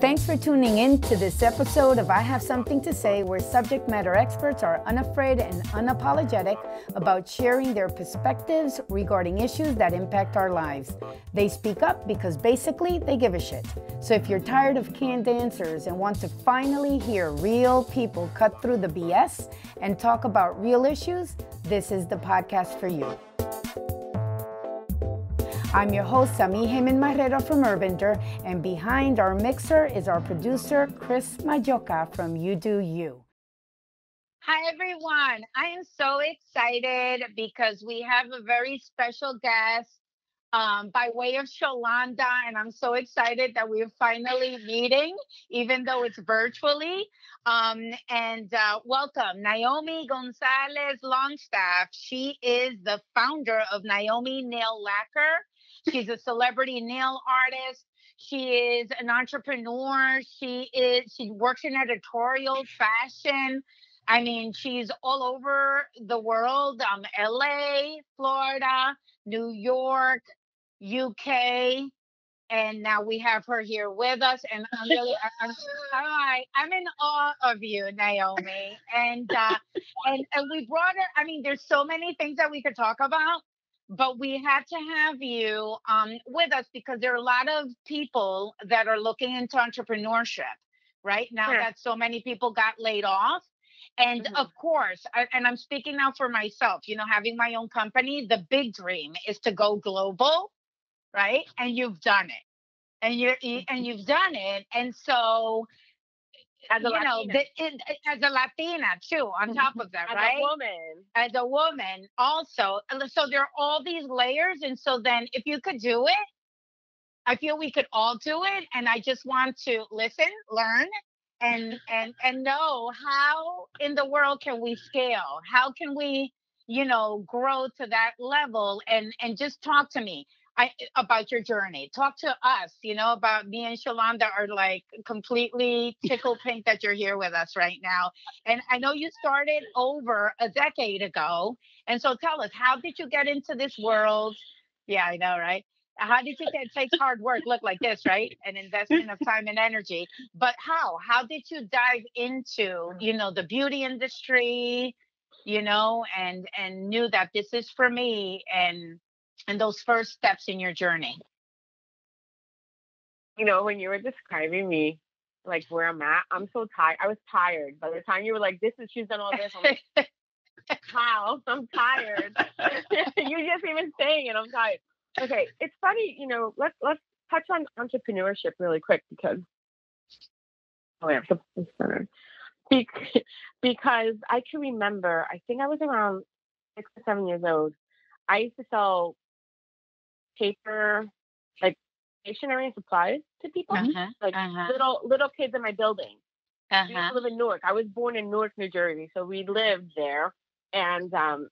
Thanks for tuning in to this episode of I Have Something to Say, where subject matter experts are unafraid and unapologetic about sharing their perspectives regarding issues that impact our lives. They speak up because basically they give a shit. So if you're tired of canned answers and want to finally hear real people cut through the BS and talk about real issues, this is the podcast for you. I'm your host, Sami Heyman Marrero from Urbander, and behind our mixer is our producer, Chris Majoka from You Do You. Hi, everyone. I am so excited because we have a very special guest um, by way of Sholanda, and I'm so excited that we're finally meeting, even though it's virtually. Um, and uh, welcome, Naomi Gonzalez Longstaff. She is the founder of Naomi Nail Lacquer. She's a celebrity nail artist. She is an entrepreneur. She is she works in editorial fashion. I mean, she's all over the world. Um, LA, Florida, New York, UK, and now we have her here with us. And I'm really, I'm, I'm, I'm in awe of you, Naomi. And uh, and and we brought her. I mean, there's so many things that we could talk about but we had to have you um, with us because there are a lot of people that are looking into entrepreneurship right now sure. that so many people got laid off and mm-hmm. of course I, and i'm speaking now for myself you know having my own company the big dream is to go global right and you've done it and you're and mm-hmm. you've done it and so as a you Latina. know, the, it, eh, as a Latina too, on mm-hmm. top of that, as right? As a woman. As a woman also. So there are all these layers. And so then if you could do it, I feel we could all do it. And I just want to listen, learn, and and and know how in the world can we scale? How can we, you know, grow to that level? And and just talk to me. I, about your journey. Talk to us, you know, about me and Sholanda are like completely tickle pink that you're here with us right now. And I know you started over a decade ago. And so tell us, how did you get into this world? Yeah, I know, right? How did you get it takes hard work, look like this, right? An investment of time and energy. But how? How did you dive into, you know, the beauty industry, you know, and and knew that this is for me and and those first steps in your journey? You know, when you were describing me, like where I'm at, I'm so tired. I was tired. By the time you were like, this is, she's done all this, I'm like, how? I'm tired. You're just even saying it, I'm tired. Okay, it's funny, you know, let's, let's touch on entrepreneurship really quick because, oh, yeah, because I can remember, I think I was around six or seven years old. I used to sell paper, like stationery and supplies to people, uh-huh, like uh-huh. little little kids in my building. Uh-huh. We used to uh-huh. live in Newark. I was born in Newark, New Jersey, so we lived there, and um,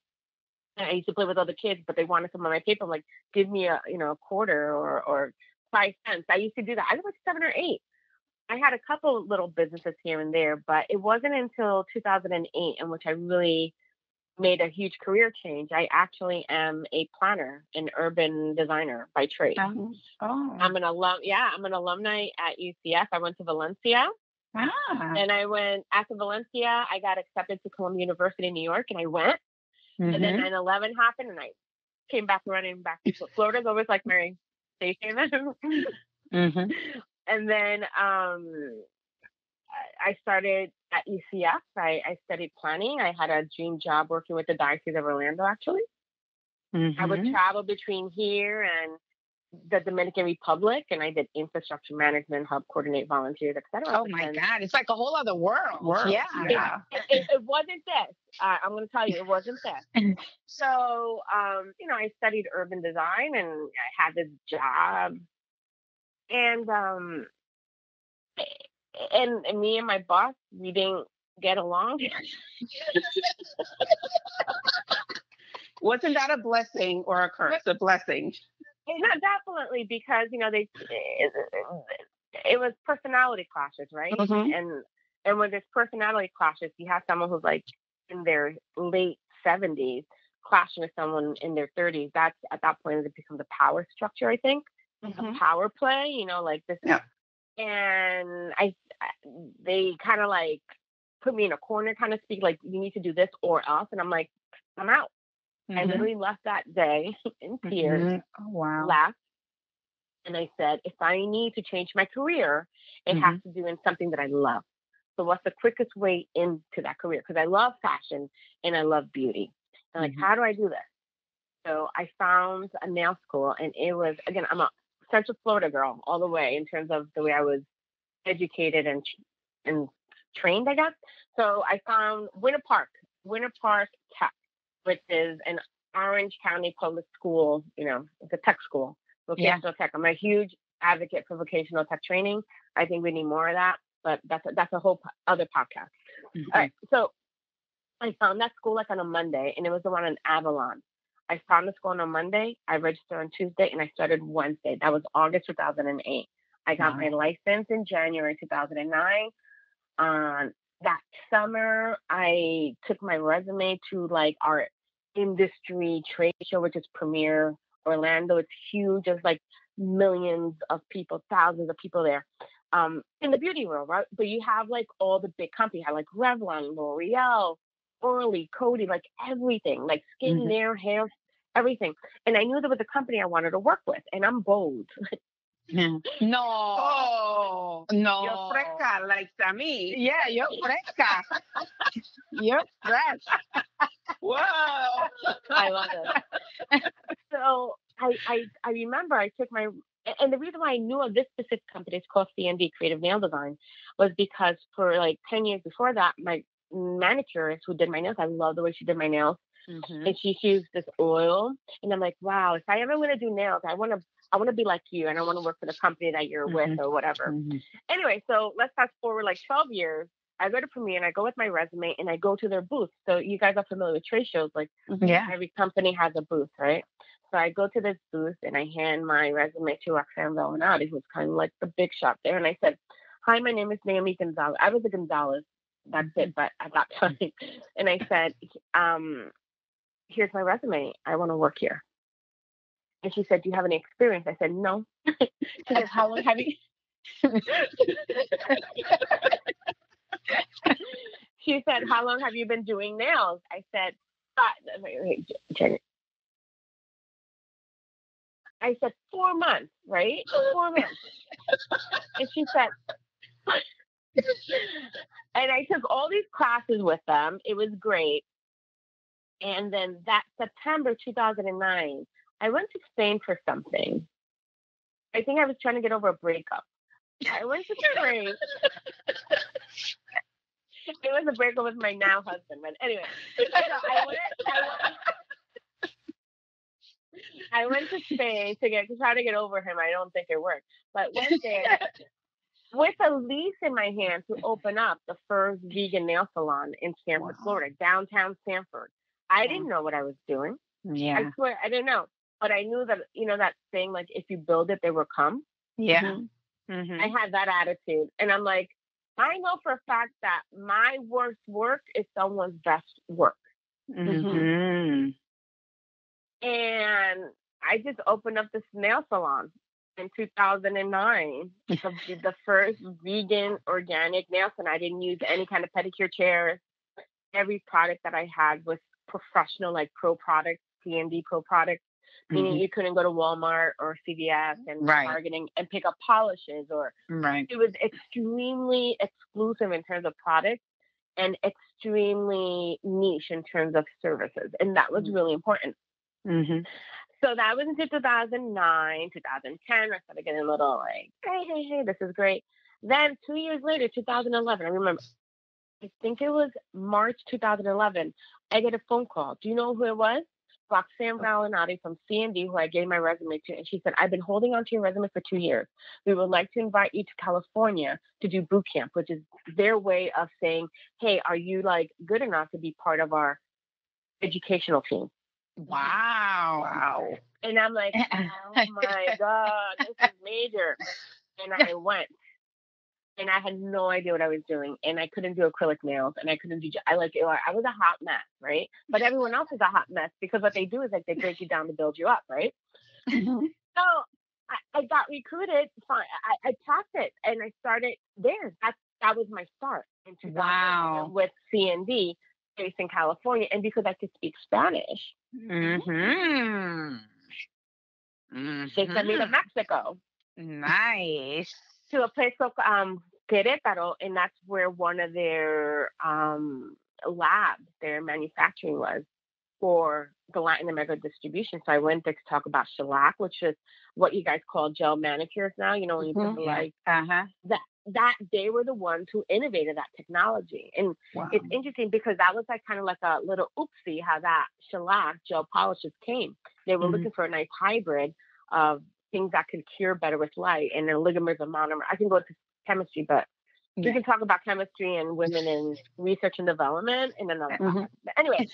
I used to play with other kids, but they wanted some of my paper. I'm like, give me a you know a quarter or or five cents. I used to do that. I was like seven or eight. I had a couple little businesses here and there, but it wasn't until 2008 in which I really made a huge career change. I actually am a planner, an urban designer by trade. Oh, oh. I'm an alum. Yeah, I'm an alumni at UCF. I went to Valencia. Ah. And I went after Valencia. I got accepted to Columbia University in New York, and I went. Mm-hmm. And then 9/11 mm-hmm. happened, and I came back running back to Florida's always like my safe haven. mm-hmm. And then um, I started at UCF. I, I, studied planning. I had a dream job working with the Diocese of Orlando, actually. Mm-hmm. I would mm-hmm. travel between here and the Dominican Republic, and I did infrastructure management, hub coordinate volunteers, etc. Oh my and God, it's like a whole other world. world. Yeah, yeah. It, it, it, wasn't this. Uh, I'm going to tell you, it wasn't this. so, um, you know, I studied urban design, and I had this job, and um, and, and me and my boss, we didn't get along. Wasn't that a blessing or a curse? A blessing. Not definitely because you know they it, it was personality clashes, right? Mm-hmm. And and when there's personality clashes, you have someone who's like in their late seventies clashing with someone in their thirties. That's at that point it becomes a power structure. I think mm-hmm. a power play. You know, like this. Yeah and I, they kind of like put me in a corner, kind of speak like you need to do this or else, and I'm like, I'm out. Mm-hmm. I literally left that day in tears. Mm-hmm. Oh, wow. Left. And I said, if I need to change my career, it mm-hmm. has to do in something that I love. So what's the quickest way into that career? Because I love fashion and I love beauty. And like, mm-hmm. how do I do this? So I found a nail school and it was again, I'm a Central Florida girl all the way in terms of the way I was educated and and trained, I guess. So I found Winter Park, Winter Park Tech, which is an Orange County public school, you know, it's a tech school, vocational yeah. tech. I'm a huge advocate for vocational tech training. I think we need more of that, but that's a, that's a whole other podcast. Mm-hmm. All right, so I found that school like on a Monday, and it was the one in Avalon. I found the school on a Monday. I registered on Tuesday, and I started Wednesday. That was August 2008. I got wow. my license in January 2009. Um, that summer, I took my resume to like our industry trade show, which is Premiere Orlando. It's huge. There's like millions of people, thousands of people there. Um, in the beauty world, right? But you have like all the big companies, like Revlon, L'Oreal, Orly, Coty, like everything, like skin, mm-hmm. nail, hair, everything. And I knew there was a company I wanted to work with, and I'm bold. No. Oh, no. You're fresca like me. Yeah, you're fresca. you're fresh. Whoa. I love it. so I, I I remember I took my and the reason why I knew of this specific company, it's called CND Creative Nail Design, was because for like 10 years before that, my manicurist who did my nails, I love the way she did my nails. Mm-hmm. And she used this oil. And I'm like, wow, if I ever want to do nails, I want to I want to be like you and I want to work for the company that you're mm-hmm. with or whatever. Mm-hmm. Anyway, so let's fast forward like 12 years. I go to Premiere and I go with my resume and I go to their booth. So you guys are familiar with trade shows, like mm-hmm. yeah. every company has a booth, right? So I go to this booth and I hand my resume to Roxanne Velinati, who's kind of like the big shot there. And I said, Hi, my name is Naomi Gonzalez. I was a Gonzalez. That's it, but at that time. And I said, um, here's my resume. I want to work here. And she said, Do you have any experience? I said, No. she said, How long have you? she said, How long have you been doing nails? I said, wait, wait, I said, Four months, right? Four months. and she said, and I took all these classes with them. It was great. And then that September 2009, I went to Spain for something. I think I was trying to get over a breakup. I went to Spain. it was a breakup with my now husband, but anyway. So I went, I went, I went to Spain to get to try to get over him. I don't think it worked, but went there with a lease in my hand to open up the first vegan nail salon in Sanford, wow. Florida, downtown Sanford. I didn't know what I was doing. Yeah. I swear I didn't know. But I knew that, you know, that thing like if you build it, they will come. Yeah. Mm-hmm. Mm-hmm. I had that attitude. And I'm like, I know for a fact that my worst work is someone's best work. Mm-hmm. And I just opened up this nail salon in 2009 the first vegan organic nails and I didn't use any kind of pedicure chairs. Every product that I had was professional, like pro products, CND pro products. Meaning mm-hmm. you couldn't go to Walmart or CVS and right. Targeting and pick up polishes or right. it was extremely exclusive in terms of products and extremely niche in terms of services. And that was mm. really important. Mm-hmm. So that was in 2009, 2010. I started getting a little like, hey, hey, hey, this is great. Then two years later, 2011, I remember, I think it was March 2011, I get a phone call. Do you know who it was? Roxanne oh. Valinati from CND, who I gave my resume to, and she said, I've been holding on to your resume for two years. We would like to invite you to California to do boot camp, which is their way of saying, hey, are you like good enough to be part of our educational team? Wow. Wow. And I'm like, oh my God, this is major. And I went and I had no idea what I was doing, and I couldn't do acrylic nails, and I couldn't do. I like I was a hot mess, right? But everyone else is a hot mess because what they do is like they break you down to build you up, right? Mm-hmm. So I, I got recruited. Fine, I, I passed it, and I started there. That that was my start in 2000 Wow. with CND based in California, and because I could speak Spanish, Mm-hmm. they sent me to Mhm. Mexico Nice. to a place called um, Querétaro, and that's where one of their um, labs, their manufacturing was for the Latin America distribution. So I went there to talk about shellac, which is what you guys call gel manicures now. You know, when you put Mhm. the like Uh-huh. that they were the ones who innovated that technology. And Wow. it's interesting because that was like kind of like a little oopsie how that shellac gel polishes came. They were Mhm. looking for a nice hybrid of things that could cure better with light and then oligomers and monomer. I can go into chemistry, but we Yeah. can talk about chemistry and women in research and development in another Mhm. But anyway,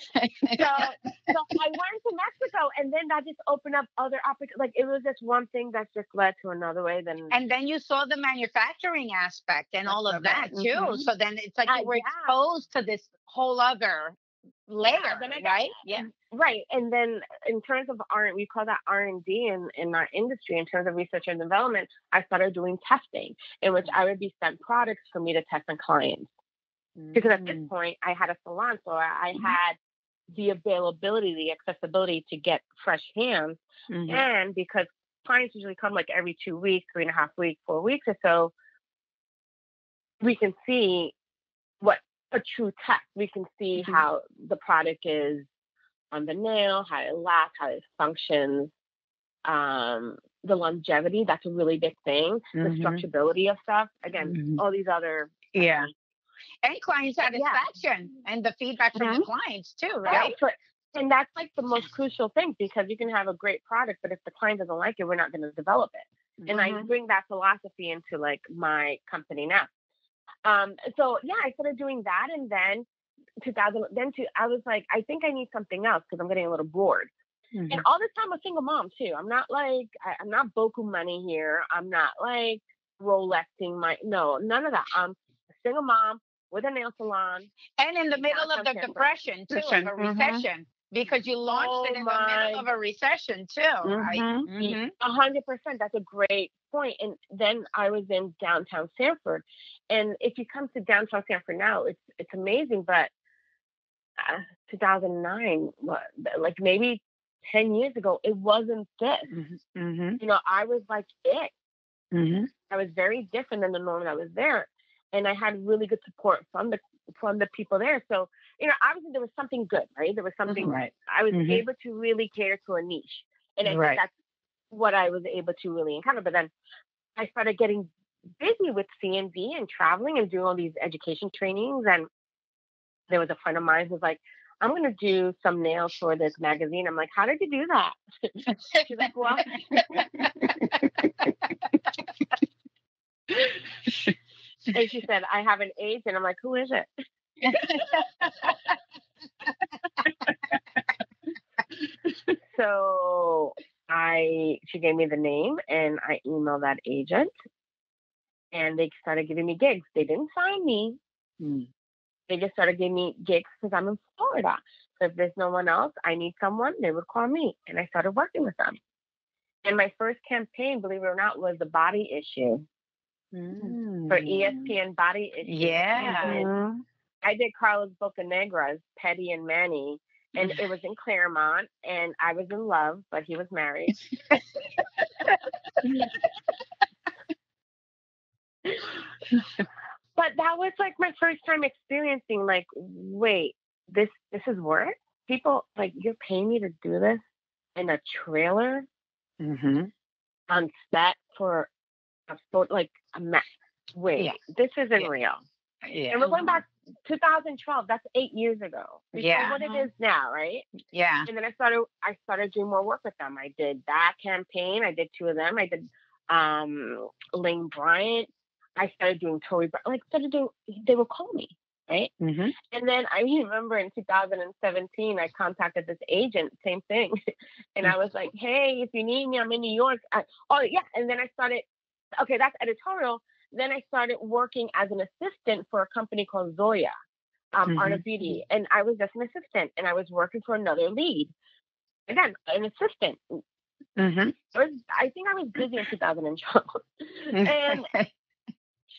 so so I went to Mexico and then that just opened up other opportunities. Like it was just one thing that just led to another way. Then and then you saw the manufacturing aspect and all of that too. right. So then it's like Uh, you were yeah. exposed to this whole other layer, then I got- right? Yeah. Right, and then in terms of R, we call that R and D in in our industry. In terms of research and development, I started doing testing, in which I would be sent products for me to test on clients. Because at this Mm. point, I had a salon, so I, Mhm. had the availability, the accessibility to get fresh hands, Mhm. and because clients usually come like every two weeks, three and a half weeks, four weeks or so, we can see what a true test. We can see Mhm. how the product is on the nail, how it lasts, how it functions, um, the longevity. That's a really big thing. Mhm. The structurability of stuff. Again, Mhm. all these other Yeah. And client Yeah. satisfaction and the feedback from the clients too, right? And that's like the most crucial thing because you can have a great product, but if the client doesn't like it, we're not going to develop it. And I Mhm. bring that philosophy into like my company now. Um, so yeah, I started doing that, and then 2000, then to I was like, I think I need something else because I'm getting a little bored. Mhm. And all this time, I'm a single mom too. I'm not like I, I'm not boku money here. I'm not like Rolexing my no, none of that. I'm a single mom with a nail salon. And in the middle of the depression too, of a Recession. Recession, because you launched Oh it in the middle of a recession too, right? Mhm. Mhm. A hundred percent. That's a great point. And then I was in downtown Sanford, and if you come to downtown Sanford now, it's it's amazing. But uh, 2009, like maybe 10 years ago, it wasn't this. Mhm. You know, I was like it. Mhm. I was very different than the norm that was there, and I had really good support from the from the people there. So you know, obviously there was something good, right? There was something Right. I was Mhm. able to really cater to a niche, and I think that's what I was able to really encounter. But then I started getting busy with CND and traveling and doing all these education trainings. And there was a friend of mine who's like, "I'm going to do some nails for this magazine." I'm like, "How did you do that?" She's like, "Well." and she said, "I have an agent." I'm like, "Who is it?" so I she gave me the name and I emailed that agent and they started giving me gigs. They didn't sign me. Mm. They just started giving me gigs because I'm in Florida. So if there's no one else, I need someone, they would call me. And I started working with them. And my first campaign, believe it or not, was the body issue for E ESPN body issue. Mm. Yeah. I did- Mhm. I did Carlos Bocanegra's pedi and mani, and it was in Claremont, and I was in love, but he was married. but that was like my first time experiencing, like, wait, this this is work. People like you're paying me to do this in a trailer Mhm. on set for a photo, like a mess. Wait, Yeah. this isn't Yeah. real. Yeah. And we're going back 2012. That's eight years ago. Before Yeah. what it is now, right? Yeah. And then I started. I started doing more work with them. I did that campaign. I did two of them. I did um Lane Bryant. I started doing Tory. Bryant. Like started doing. They would call me, right? Mhm. And then I remember in 2017, I contacted this agent. Same thing, and I was like, "Hey, if you need me, I'm in New York." I, oh yeah. And then I started. Okay, that's editorial. Then I started working as an assistant for a company called Zoya, um, Art of Beauty, and I was just an assistant, and I was working for another lead. Again, an assistant. Mm-hmm. Was, I think I was busy in 2012. and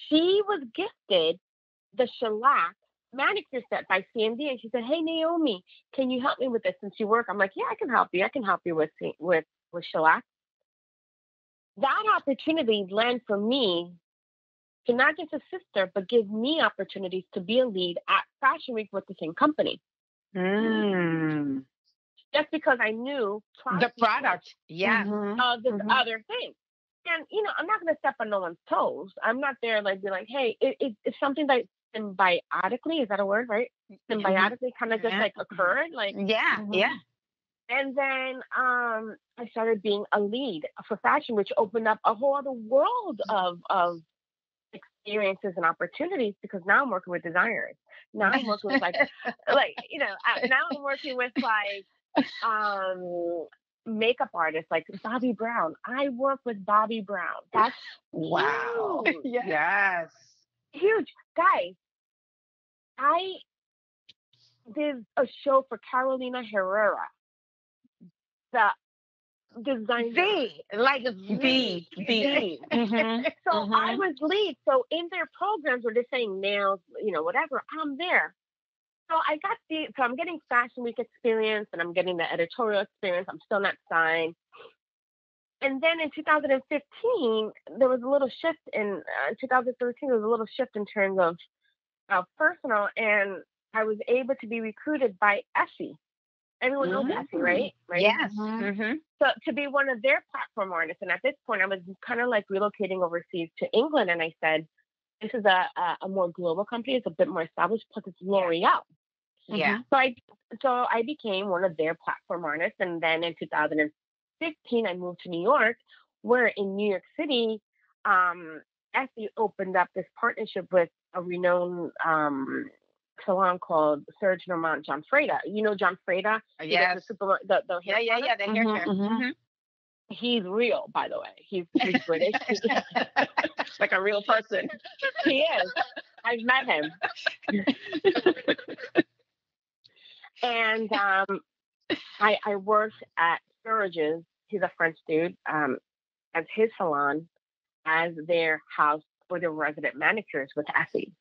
she was gifted the shellac manicure set by CND, and she said, "Hey Naomi, can you help me with this since you work?" I'm like, "Yeah, I can help you. I can help you with with with shellac." That opportunity led for me to not just assist her, but give me opportunities to be a lead at Fashion Week with the same company. Mm. Just because I knew the product, yeah, mm-hmm. of this mm-hmm. other thing. And you know, I'm not going to step on no one's toes. I'm not there like be like, hey, it, it, it's something that symbiotically is that a word, right? Mm-hmm. Symbiotically, kind of just yeah. like occurred, like yeah, mm-hmm. yeah. And then um, I started being a lead for fashion, which opened up a whole other world of of experiences and opportunities because now I'm working with designers. Now I'm working with like like you know now I'm working with like um makeup artists like Bobbi Brown. I work with Bobbi Brown. That's wow. yes. yes. Huge. Guys, I did a show for Carolina Herrera. The design V, like V. Mm-hmm. so mm-hmm. I was lead. So in their programs where they're saying nails, you know, whatever, I'm there. So I got the, so I'm getting Fashion Week experience and I'm getting the editorial experience. I'm still not signed. And then in 2015, there was a little shift in uh, 2013, there was a little shift in terms of uh, personal, and I was able to be recruited by Essie. Everyone knows mm-hmm. Essie, right? Right. Yes. Mm-hmm. mm-hmm. So to be one of their platform artists, and at this point, I was kind of like relocating overseas to England, and I said, "This is a a, a more global company. It's a bit more established. Plus, it's L'Oreal." Yeah. So I so I became one of their platform artists, and then in 2015, I moved to New York, where in New York City, um, Essie opened up this partnership with a renowned um, salon called Serge Normant John Frieda. You know John Frieda? Yes. The super, the, the yeah, yeah, yeah, the hair mm-hmm, mm-hmm. mm-hmm. He's real, by the way. He's, he's British. like a real person. he is. I've met him. and um, I, I worked at Serge's. He's a French dude. Um, as his salon, as their house for the resident manicures with Essie.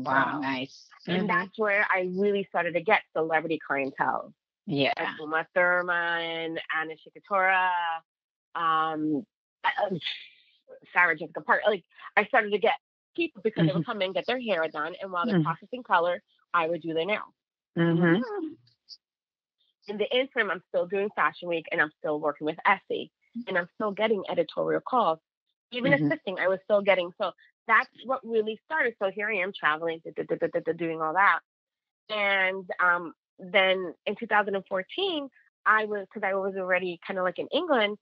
Wow, nice. And mm-hmm. that's where I really started to get celebrity clientele. Yeah. Like Uma Thurman, Anna Shikatora, um, uh, Sarah Jessica Parker. Like I started to get people because mm-hmm. they would mm-hmm. come in, get their hair done, and while they're mm-hmm. processing color, I would do their nails. Mm-hmm. In the interim, I'm still doing Fashion Week and I'm still working with Essie and I'm still getting editorial calls. Even mm-hmm. assisting, I was still getting. So that's what really started. So here I am traveling, doing all that. And um, then in 2014, I was, because I was already kind of like in England,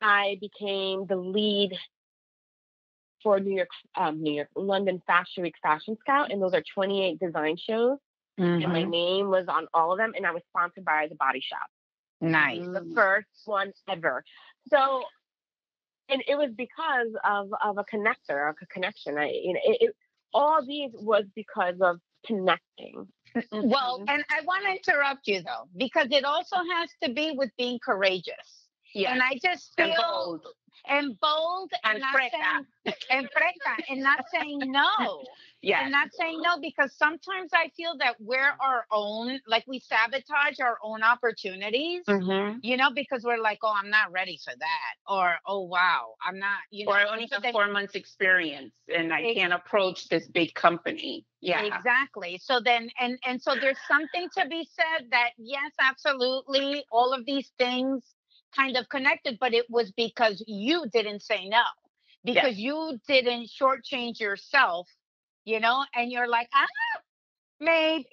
I became the lead for New York, um, New York, London Fashion Week Fashion Scout. And those are 28 design shows. Mm-hmm. And my mm-hmm. name was on all of them. And I was sponsored by the Body Shop. Nice. The first one ever. So and it was because of of a connector, of a connection. I, you know, it, it, all these was because of connecting. Well, mm-hmm. and I want to interrupt you though, because it also has to be with being courageous. Yeah. And I just feel and bold, and, bold and, and not saying and freca and not saying no. Yeah. And not saying no because sometimes I feel that we're our own, like we sabotage our own opportunities, mm-hmm. you know, because we're like, oh, I'm not ready for that. Or, oh, wow, I'm not, you know. Or I only have four months experience and I it, can't approach this big company. Yeah. Exactly. So then, and, and so there's something to be said that, yes, absolutely, all of these things kind of connected, but it was because you didn't say no because yes. you didn't shortchange yourself you know, and you're like, ah, maybe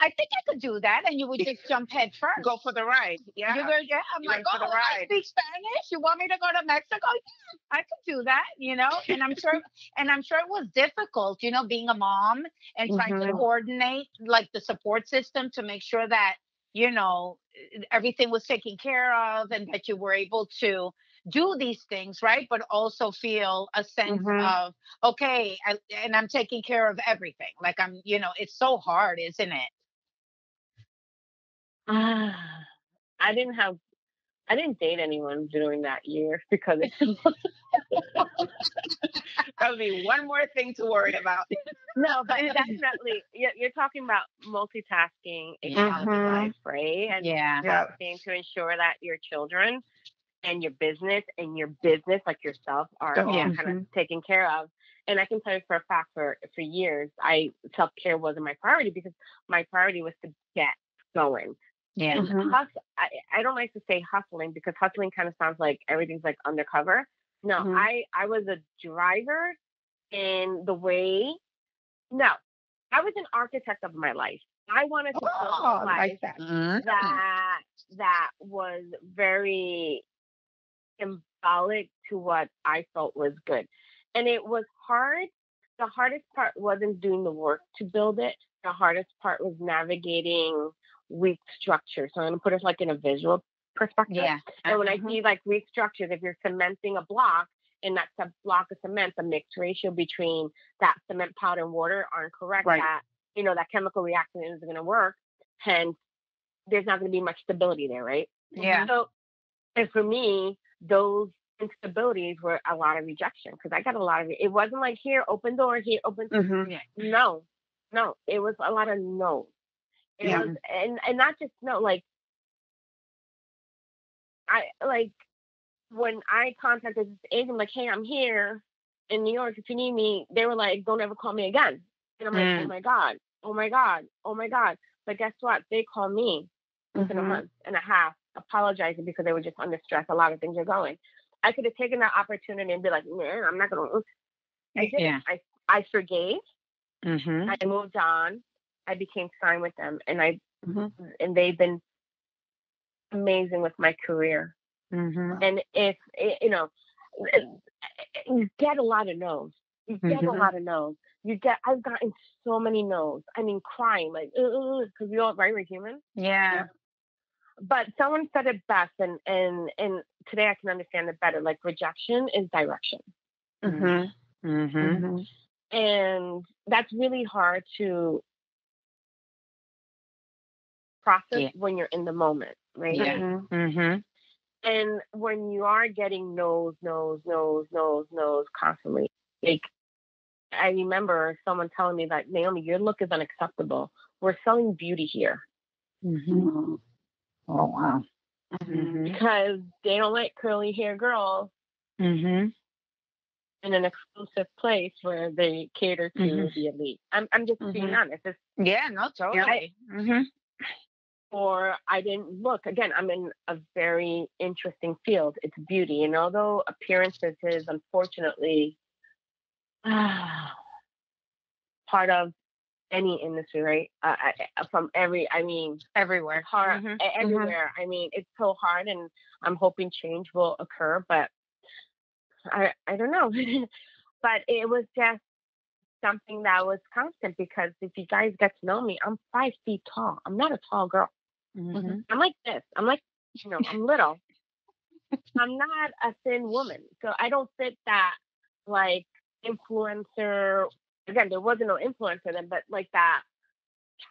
I think I could do that. And you would just jump head first. Go for the ride. Yeah. You go, yeah. I'm you like, oh, I speak Spanish. You want me to go to Mexico? Yeah, I could do that, you know? And I'm sure, and I'm sure it was difficult, you know, being a mom and trying mm-hmm. to coordinate like the support system to make sure that, you know, everything was taken care of and that you were able to do these things, right? But also feel a sense mm-hmm. of, okay, I, and I'm taking care of everything. Like I'm, you know, it's so hard, isn't it? Ah, I didn't have I didn't date anyone during that year because that would be one more thing to worry about. no, but definitely you're, you're talking about multitasking in mm-hmm. life, right? And yeah, to ensure that your children and your business and your business, like yourself, are all kind of mm-hmm. taken care of. And I can tell you for a fact, for for years, I self care wasn't my priority because my priority was to get going. Yeah. Mm-hmm. Hus- I, I don't like to say hustling because hustling kind of sounds like everything's like undercover. No, mm-hmm. I I was a driver in the way. No, I was an architect of my life. I wanted to build oh, a life like that. Mm-hmm. that that was very symbolic to what I felt was good. And it was hard. The hardest part wasn't doing the work to build it. The hardest part was navigating weak structure. So I'm gonna put it like in a visual perspective. Yeah. And when I mm-hmm. see like weak structures, if you're cementing a block and that block of cement, the mixed ratio between that cement powder and water aren't correct, right. that you know that chemical reaction isn't gonna work. Hence, there's not gonna be much stability there, right? Yeah. So and for me, those instabilities were a lot of rejection because I got a lot of it. It wasn't like here, open door, here, open. Mm-hmm. No, no, it was a lot of no. It yeah. was, and and not just no, like I like when I contacted this agent, like, hey, I'm here in New York. If you need me, they were like, don't ever call me again. And I'm like, oh mm. my god, oh my god, oh my god. But guess what? They called me within mm-hmm. a month and a half apologizing because they were just under stress. A lot of things are going. I could have taken that opportunity and be like, man, I'm not gonna. I did. Yeah. I I forgave. Mm-hmm. I moved on. I became signed with them, and I mm-hmm. and they've been amazing with my career. Mm-hmm. And if eh, you know, you get a lot of no's. You get a mm-hmm. lot of no's. You get. I've gotten so many no's. I mean, crying like because we all right. We're human. Yeah. Yeah but someone said it best and and and today i can understand it better like rejection is direction mm-hmm. Mm-hmm. Mm-hmm. and that's really hard to process yeah. when you're in the moment right yeah mm-hmm. Mm-hmm. and when you are getting no's no's no's no's no's constantly like i remember someone telling me that naomi your look is unacceptable we're selling beauty here mm-hmm. Oh wow. Mm-hmm. Because they don't like curly hair girls mm-hmm. in an exclusive place where they cater to mm-hmm. the elite. I'm I'm just being mm-hmm. honest. It's, yeah, no, totally. mm-hmm. Or I didn't look again. I'm in a very interesting field. It's beauty, and although appearances is unfortunately uh, part of any industry, right? Uh, from every, I mean, everywhere, hard, mm-hmm. mm-hmm. everywhere. Mm-hmm. I mean, it's so hard, and I'm hoping change will occur, but I, I don't know. but it was just something that was constant because if you guys get to know me, I'm five feet tall. I'm not a tall girl. Mm-hmm. I'm like this. I'm like, you know, I'm little. I'm not a thin woman, so I don't fit that like influencer again, there wasn't no influencer them, but like that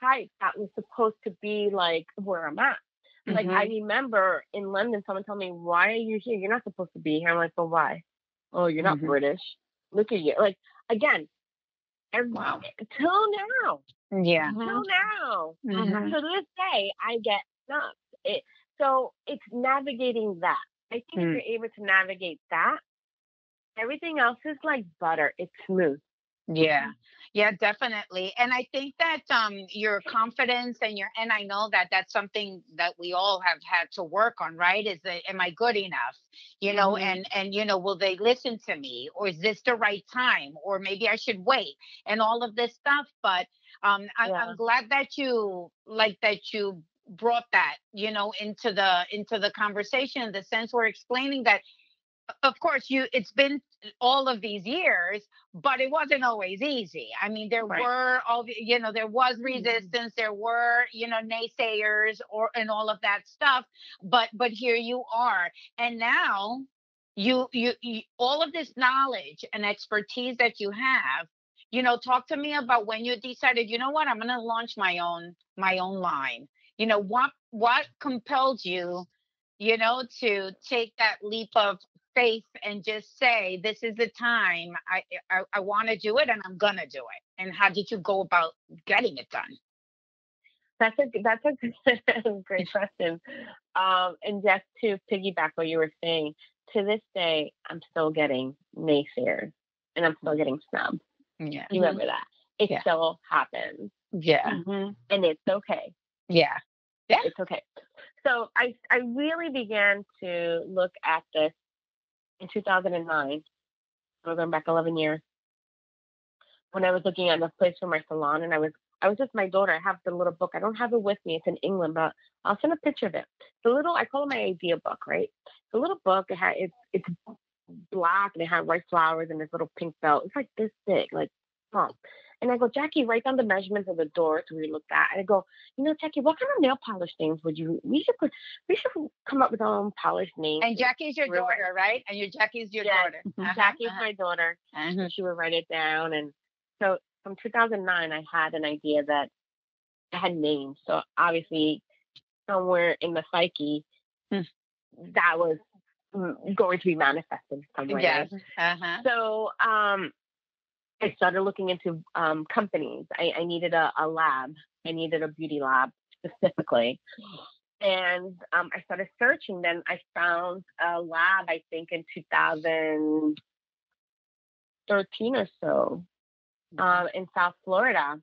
type that was supposed to be like where I'm at. Like mm-hmm. I remember in London, someone told me, "Why are you here? You're not supposed to be here." I'm like, "Well, why? Oh, you're not mm-hmm. British. Look at you." Like again, and wow. till now, yeah, till now, mm-hmm. to this day, I get stuck. It, so it's navigating that. I think if mm. you're able to navigate that, everything else is like butter. It's smooth. Yeah. Yeah, definitely. And I think that um your confidence and your and I know that that's something that we all have had to work on, right? Is that am I good enough? You know, mm-hmm. and and you know, will they listen to me or is this the right time or maybe I should wait and all of this stuff, but um I, yeah. I'm glad that you like that you brought that you know into the into the conversation in the sense we're explaining that of course you it's been all of these years but it wasn't always easy i mean there right. were all you know there was mm-hmm. resistance there were you know naysayers or and all of that stuff but but here you are and now you, you you all of this knowledge and expertise that you have you know talk to me about when you decided you know what i'm going to launch my own my own line you know what what compelled you you know, to take that leap of faith and just say, "This is the time. I I, I want to do it, and I'm gonna do it." And how did you go about getting it done? That's a that's a great question. Um, and just to piggyback what you were saying, to this day, I'm still getting naysayers, and I'm still getting snubbed. Yeah, you remember that? It Yeah. still happens, yeah, and it's okay. yeah, Yeah. It's okay. So I I really began to look at this in 2009. We're going back 11 years. When I was looking at the place for my salon, and I was I was with my daughter. I have the little book. I don't have it with me. It's in England, but I'll send a picture of it. The little I call it my idea book, right? The little book. It had it's it's black and it had white flowers and this little pink belt. It's like this big, like oh. And I go, Jackie, write down the measurements of the door to we looked at. And I go, you know, Jackie, what kind of nail polish names would you? We should put, we should come up with our own polish names. And Jackie's your daughter, right? And your Jackie's your Yes. daughter. Uh-huh, Jackie's uh-huh, my daughter. uh-huh. she would write it down. And so from 2009, I had an idea that I had names. So obviously, somewhere in the psyche, Hmm. that was mm, going to be manifested somewhere. Yes. Uh-huh. So um, I started looking into um, companies. I, I needed a, a lab. I needed a beauty lab specifically. And um, I started searching. Then I found a lab, I think in 2013 or so um, in South Florida.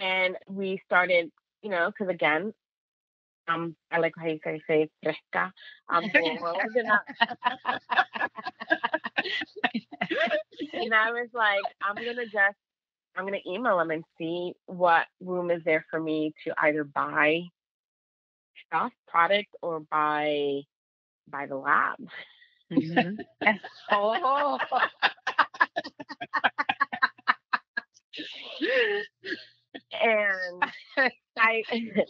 And we started, you know, because again, um, I like how you say, say fresca. Um, and I was like, I'm gonna just, I'm gonna email them and see what room is there for me to either buy stuff, product, or buy buy the lab. Mhm. oh. And I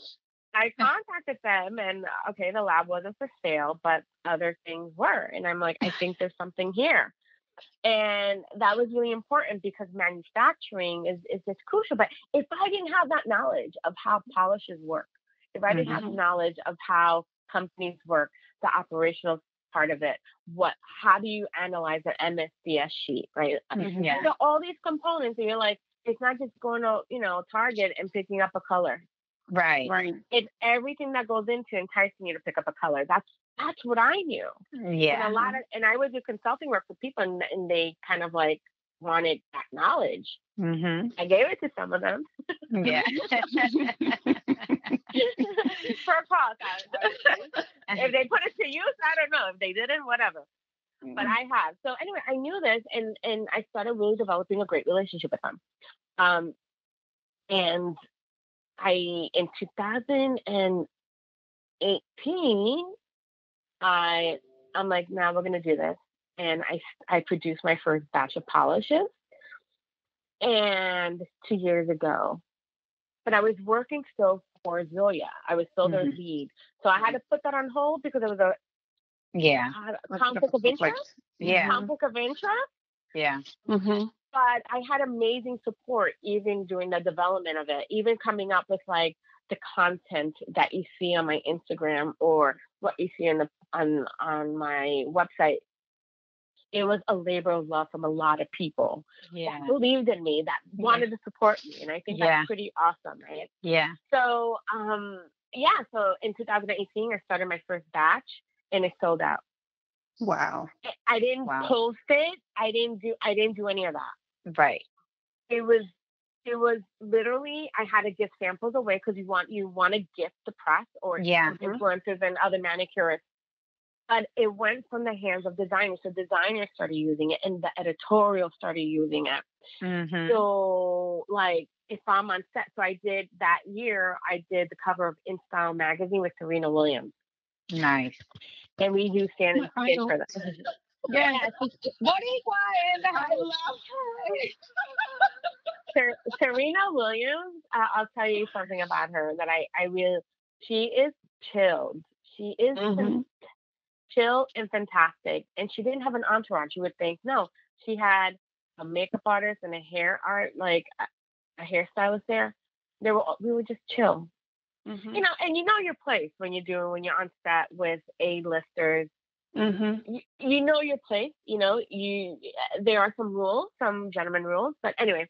I contacted them and okay, the lab wasn't for sale, but other things were. And I'm like, I think there's something here. And that was really important because manufacturing is, is just crucial. But if I didn't have that knowledge of how polishes work, if I didn't have the knowledge of how companies work, the operational part of it, what how do you analyze an MSDS sheet, right? Mhm. Yeah. So all these components, and you're like, it's not just going to, you know, Target and picking up a color. Right. Right. It's everything that goes into enticing you to pick up a color. That's that's what I knew. Yeah. And a lot of and I would do consulting work for people and, and they kind of like wanted that knowledge. Mm-hmm. I gave it to some of them. Yeah. for a cause. I- I would say. if they put it to use, I don't know. If they didn't, whatever. But I have. So anyway, I knew this and and I started really developing a great relationship with them. Um and I in 2018 I I'm like, now we're gonna do this. And I I produced my first batch of polishes. And two years ago. But I was working still for Zoya. I was still their Mhm. lead. So I had to put that on hold because it was a, yeah. a conflict of interest. Yeah. Conflict of interest. Yeah. Mm-hmm. But I had amazing support even during the development of it, even coming up with like the content that you see on my Instagram or what you see on the on on my website. It was a labor of love from a lot of people Yeah. that believed in me, that Yeah. wanted to support me. And I think Yeah. that's pretty awesome, right? Yeah. So um yeah, so in 2018 I started my first batch and it sold out. Wow. I- I didn't Wow. post it. I didn't do I didn't do any of that. Right. It was it was literally I had to give samples away because you want you want to gift the press or Yeah. influencers and other manicurists. But it went from the hands of designers. So designers started using it and the editorial started using it. Mm-hmm. So like if I'm on set, so I did that year, I did the cover of InStyle magazine with Serena Williams. Nice. And we do stand and I for that. Yeah. Boricua in the I love Ser- Serena Williams, uh, I'll tell you something about her that I, I really, she is chilled. She is Mhm. chill and fantastic. And she didn't have an entourage. You would think, no, she had a makeup artist and a hair art, like a, a hairstylist there. They were, we were just chill. mm-hmm. you know, and you know your place when you're doing when you're on set with a listers. Mm-hmm. You, you know your place. You know you. There are some rules, some gentleman rules, but anyway,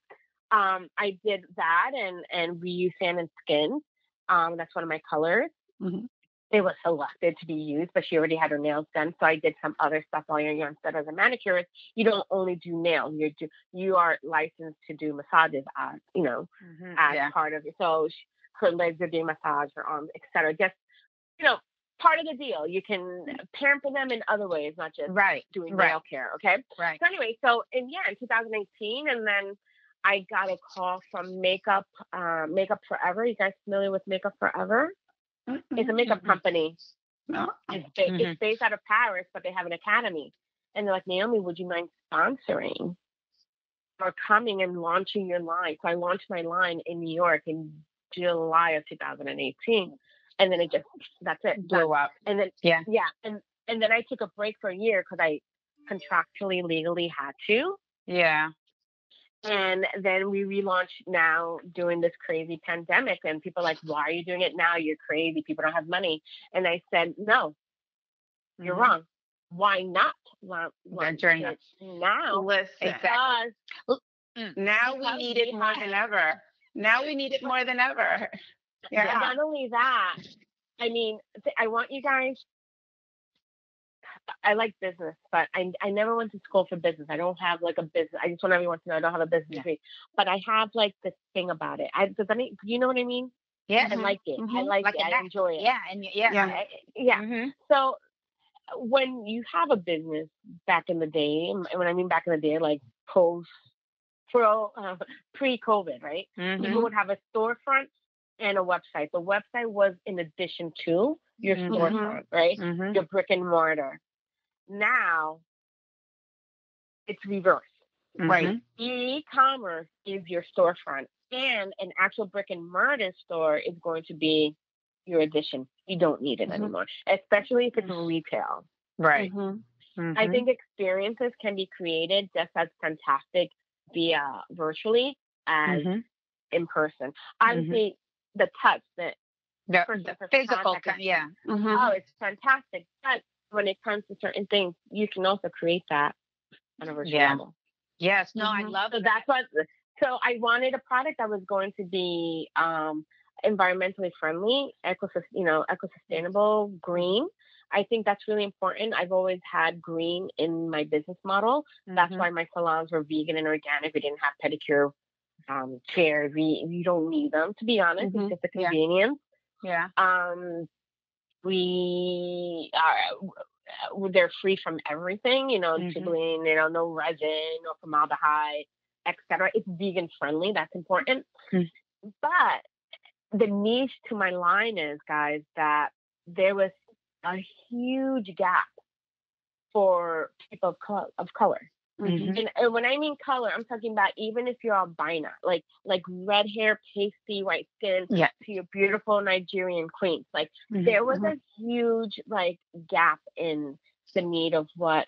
um, I did that and and reuse sand and skin. Um, that's one of my colors. Mm-hmm. It was selected to be used, but she already had her nails done. So I did some other stuff while you're on set as a manicurist. You don't only do nails. You do you are licensed to do massages as you know mm-hmm. as yeah. part of it. So she, her legs are being massaged, her arms, etc. Just you know part of the deal. You can pamper them in other ways, not just right doing right. nail care. Okay. Right. So anyway, so in yeah, in 2018, and then I got a call from Makeup uh, Makeup Forever. You guys familiar with Makeup Forever? Mm-hmm. It's a makeup mm-hmm. company. Oh. It's, ba- mm-hmm. it's based out of Paris, but they have an academy. And they're like, Naomi, would you mind sponsoring or coming and launching your line? So I launched my line in New York in July of 2018. And then it just, that's it. Blew up. And then, yeah. Yeah. And, and then I took a break for a year because I contractually legally had to. Yeah. And then we relaunched now during this crazy pandemic. And people are like, why are you doing it now? You're crazy. People don't have money. And I said, no, you're mm-hmm. wrong. Why not launch, it now? Listen, because mm, now we need it more than ever. Now we need it more than ever. Yeah. Not only that, I mean, I want you guys I like business, but I I never went to school for business. I don't have like a business. I just want everyone to know I don't have a business degree, but I have like this thing about it. I does any you know what I mean? Yeah, I like it. Mm-hmm. I like, like it. I enjoy it. Yeah, and yeah, yeah, I, yeah. Mm-hmm. So when you have a business back in the day, and when I mean back in the day, like post pro uh, pre COVID, right? Mm-hmm. People would have a storefront and a website. The website was in addition to your mm-hmm. storefront, right? Mm-hmm. Your brick and mortar. Now it's reversed, mm-hmm. right? E-commerce is your storefront, and an actual brick and mortar store is going to be your addition. You don't need it mm-hmm. anymore, especially if it's retail. Right. Mm-hmm. mm-hmm. I think experiences can be created just as fantastic via virtually as mm-hmm. in person. Obviously, mm-hmm. The touch, the, the, the physical, yeah. Oh, it's fantastic. But when it comes to certain things, you can also create that on a virtual yeah. level. Yes, no, mm-hmm. I love so that. that's what. So I wanted a product that was going to be um, environmentally friendly, eco, you know, eco-sustainable, green. I think that's really important. I've always had green in my business model. Mm-hmm. That's why my salons were vegan and organic. We didn't have pedicure um, chairs. We we don't need them to be honest. Mm-hmm. It's just a convenience. Yeah. yeah. Um, we are uh, they're free from everything, you know, mm-hmm. you know, no resin, no formaldehyde, etc. It's vegan friendly. That's important. Mm-hmm. But the niche to my line is, guys, that there was a huge gap for people of color. Mm-hmm. And, and, when I mean color, I'm talking about even if you're albino, like like red hair, pasty white skin, yeah. to your beautiful Nigerian queens. Like mm-hmm. there was mm-hmm. a huge like gap in the need of what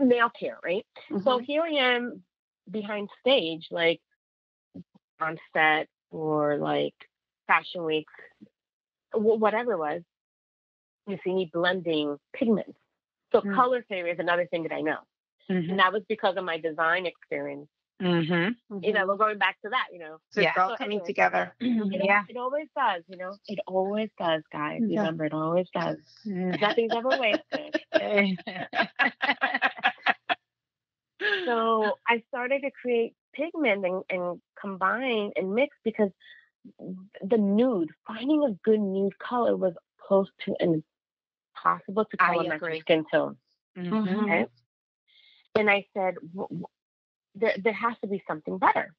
nail care, right? So mm-hmm. here I am behind stage, like on set or like fashion week, whatever it was. You see me blending pigments so mm-hmm. color theory is another thing that I know. Mm-hmm. And that was because of my design experience. Mm-hmm. You know, we're going back to that, you know. So yeah. it's all so coming anyway, together. It, yeah. It always does, you know. It always does, guys. Yeah. Remember, it always does. Nothing's ever wasted. so I started to create pigment and, and combine and mix because the nude, finding a good nude color was close to an possible to color my skin tone. Mm-hmm. Okay? And I said, there, there has to be something better.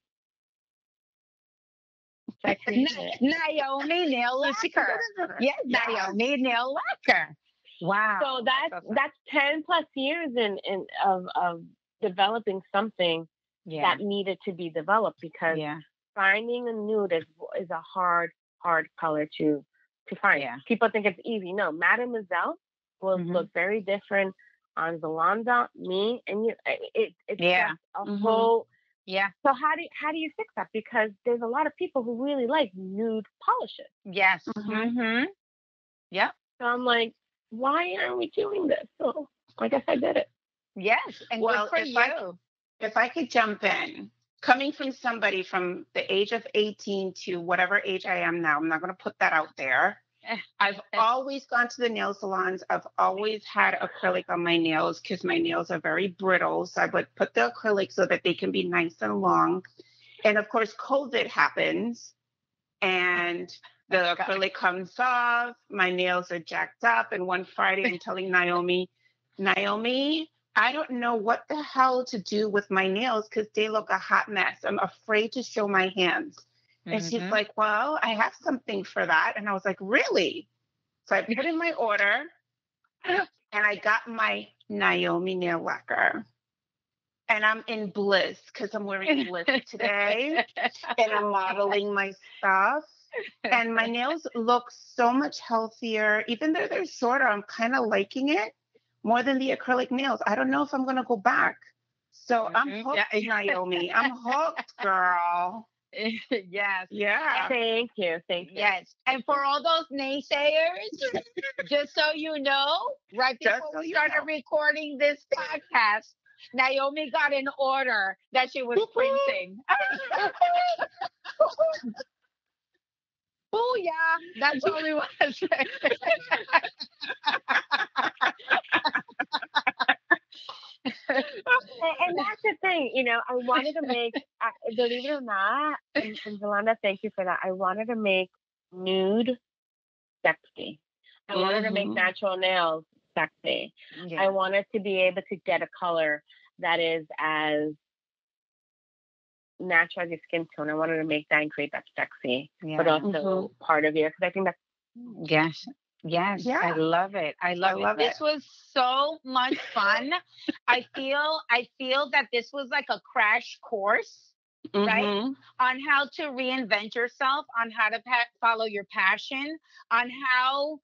So Naomi nail lacquer. Yes, yeah. Naomi nail lacquer. Wow. So that's that's ten plus years in, in of of developing something yeah. that needed to be developed because yeah. finding a nude is is a hard hard color to to find. Yeah. People think it's easy. No, Mademoiselle will mm-hmm. look very different on Zalando, me, and you. It, it's yeah. a mm-hmm. whole Yeah. So how do you, how do you fix that? Because there's a lot of people who really like nude polishes. Yes. Mhm. Mm-hmm. Yep. So I'm like, why aren't we doing this? So I guess I did it. Yes. And Well, good for if I- you. if I could jump in, coming from somebody from the age of 18 to whatever age I am now, I'm not going to put that out there. Eh, I've eh. always gone to the nail salons. I've always had acrylic on my nails because my nails are very brittle. So I would put the acrylic so that they can be nice and long. And of course, COVID happens and the Okay. acrylic comes off. My nails are jacked up. And one Friday, I'm telling Naomi, Naomi, I don't know what the hell to do with my nails because they look a hot mess. I'm afraid to show my hands. And she's Mhm. like, Well, I have something for that. And I was like, Really? So I put in my order and I got my Naomi nail lacquer. And I'm in bliss because I'm wearing bliss today and I'm modeling my stuff. And my nails look so much healthier. Even though they're shorter, I'm kind of liking it more than the acrylic nails. I don't know if I'm going to go back. So I'm Mhm. hooked, Yeah. Naomi. I'm hooked, girl. yes. Yeah. Thank you. Thank you. Yes. And for all those naysayers, just so you know, right before so we you started know. recording this podcast, Naomi got an order that she was printing. Oh yeah, that's all we want to say. And, that's the thing, you know, I wanted to make, believe it or not, and, and Yolanda, thank you for that. I wanted to make nude sexy. I wanted to make Mhm. natural nails sexy. I wanted to be able to get a color that is as natural as your skin tone. I wanted to make that and create that sexy, but also part of you. Because I think that's Yes. Yes. yeah. I love it. I love, love it. This was so much fun. I feel I feel that this was like a crash course right? Mhm. on how to reinvent yourself, on how to pa- follow your passion, on how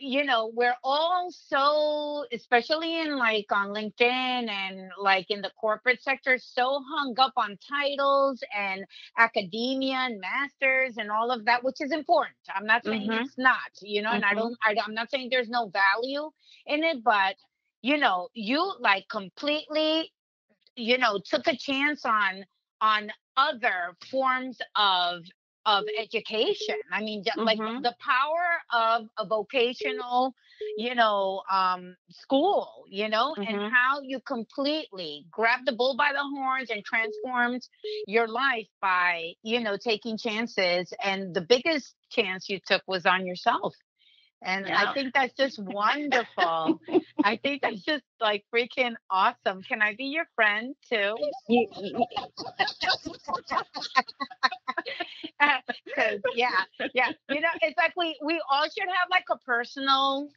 you know we're all so especially in like on linkedin and like in the corporate sector so hung up on titles and academia and masters and all of that which is important i'm not saying Mhm. it's not you know and i Mhm. don't I, i'm not saying there's no value in it but you know you like completely you know took a chance on on other forms of of education. I mean ju- like the power of a vocational you know um school you know and Mhm. how you completely grabbed the bull by the horns and transformed your life by you know taking chances and the biggest chance you took was on yourself and i think that's just wonderful. I think that's just like freaking awesome. Can i be your friend too? You, you- Cause yeah, yeah. You know, it's like we we all should have like a personal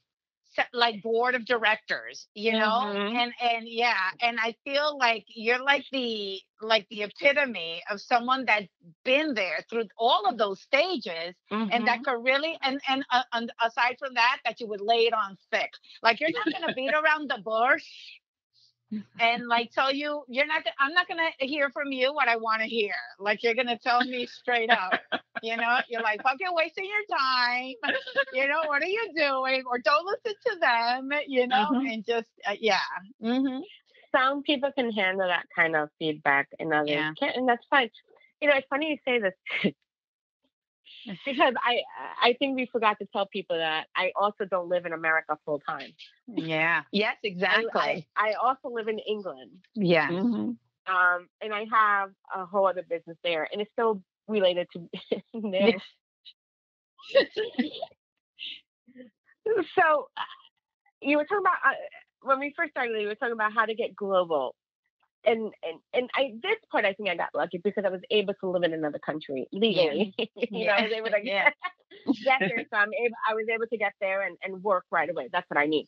like board of directors, you know? Mhm. And and yeah, and I feel like you're like the like the epitome of someone that's been there through all of those stages and Mhm. that could really and and, uh, and aside from that that you would lay it on thick. Like you're not going to beat around the bush and like tell you you're not i'm not gonna hear from you what i want to hear like you're gonna tell me straight up you know you're like fucking wasting your time you know what are you doing or don't listen to them you know Mhm. and just uh, yeah hmm some people can handle that kind of feedback and others Yeah. can't, and that's fine. You know, it's funny you say this because I I think we forgot to tell people that I also don't live in America full time. yeah yes exactly I, I also live in England, yeah Mhm. um, and I have a whole other business there, and it's still related to nails. so uh, you were talking about uh, when we first started. You were talking about how to get global, and and and I this part I think I got lucky because I was able to live in another country legally. you know, I was able to Yeah. get there, so I'm able. I was able to get there and and work right away. That's what I need.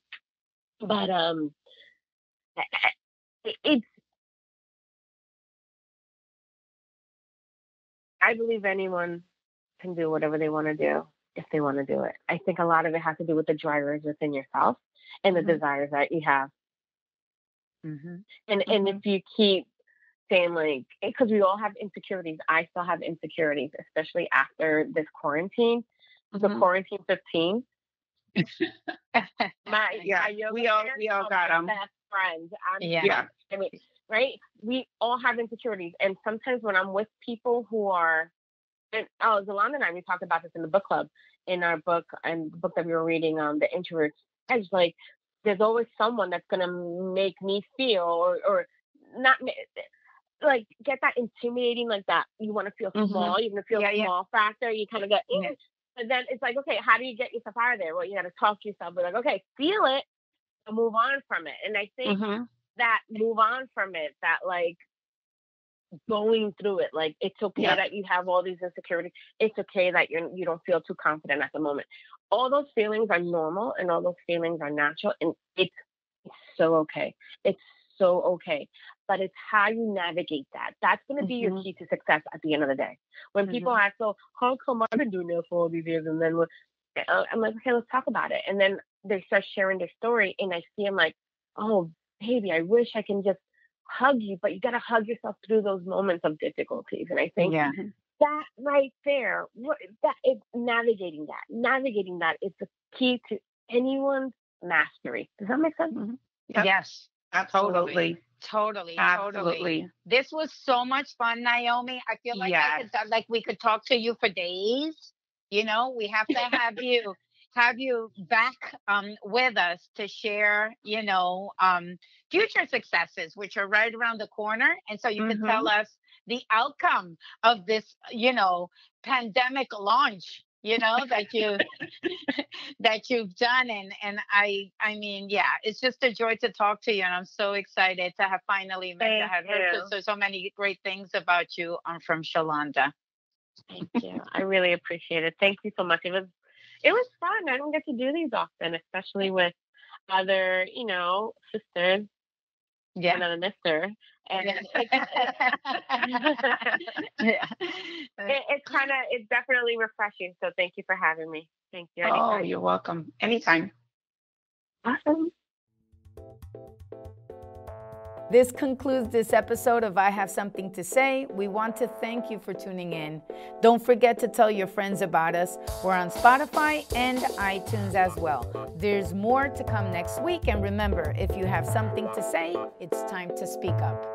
But um, it- it's. I believe anyone can do whatever they want to do if they want to do it. I think a lot of it has to do with the drivers within yourself and the Mhm. desires that you have. hmm And and if you keep saying like because we all have insecurities. I still have insecurities, especially after this quarantine. Mm-hmm. The quarantine 15. my yeah, we all we all got them. Best friends. I'm, yeah. yeah. I mean, right? We all have insecurities, and sometimes when I'm with people who are, and oh, Zalanda and I, we talked about this in the book club in our book and the book that we were reading, um, the Introvert's Edge. Like, there's always someone that's gonna make me feel or or not like get that intimidating like that. You want to feel mm-hmm. small, you want to feel yeah, small yeah. factor. You kind of get, mm. and then it's like, okay, how do you get yourself out of there? Well, you got to talk to yourself. But like, okay, feel it, and move on from it. And I think mm-hmm. That move on from it, that like going through it, like it's okay yeah. that you have all these insecurities. It's okay that you're you don't feel too confident at the moment. All those feelings are normal, and all those feelings are natural, and it's, it's so okay. It's so okay. But it's how you navigate that. That's going to be mm-hmm. your key to success at the end of the day. When mm-hmm. people ask, so how come I've been doing this for all these years? And then I'm like, okay, let's talk about it. And then they start sharing their story, and I see them like, oh, baby, I wish I can just hug you, but you got to hug yourself through those moments of difficulties. And I think yeah. that right there, that is navigating that. Navigating that is the key to anyone's mastery. Does that make sense? Mm-hmm. Yep. Yes. Absolutely. Totally, Absolutely. Totally. This was so much fun, Naomi. I feel like yes. I could, like we could talk to you for days. You know, we have to have you have you back um, with us to share, you know, um, future successes, which are right around the corner. And so you mm-hmm. can tell us the outcome of this, you know, pandemic launch you know that you that you've done and and i i mean yeah it's just a joy to talk to you and i'm so excited to have finally met Thank to have heard so, so many great things about you i'm from shalonda Thank you. I really appreciate it. Thank you so much. It was it was fun. I don't get to do these often, especially with other, you know, sisters. Yeah. Another mister. And yeah. yeah. it, it's kind of, it's definitely refreshing. So thank you for having me. Thank you. Oh, anytime. Oh, you're welcome. Anytime. Awesome. This concludes this episode of I Have Something to Say. We want to thank you for tuning in. Don't forget to tell your friends about us. We're on Spotify and iTunes as well. There's more to come next week. And remember, if you have something to say, it's time to speak up.